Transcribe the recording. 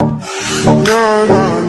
No, no.